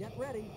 Get ready.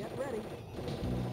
Get ready.